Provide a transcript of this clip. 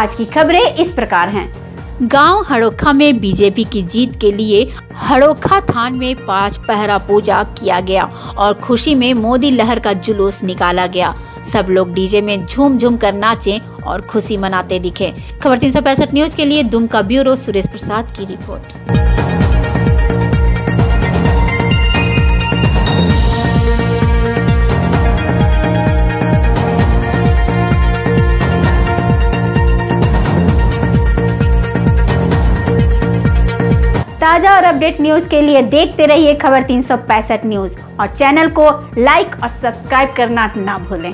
आज की खबरें इस प्रकार हैं। गाँव हड़ोखा में बीजेपी की जीत के लिए हड़ोखा थान में पाँच पहरा पूजा किया गया और खुशी में मोदी लहर का जुलूस निकाला गया। सब लोग डीजे में झूम झूम कर नाचे और खुशी मनाते दिखे। खबर तीन न्यूज़ के लिए दुमका ब्यूरो सुरेश प्रसाद की रिपोर्ट। ताज़ा और अपडेट न्यूज़ के लिए देखते रहिए खबर तीन सौ पैंसठ न्यूज़। और चैनल को लाइक और सब्सक्राइब करना ना भूलें।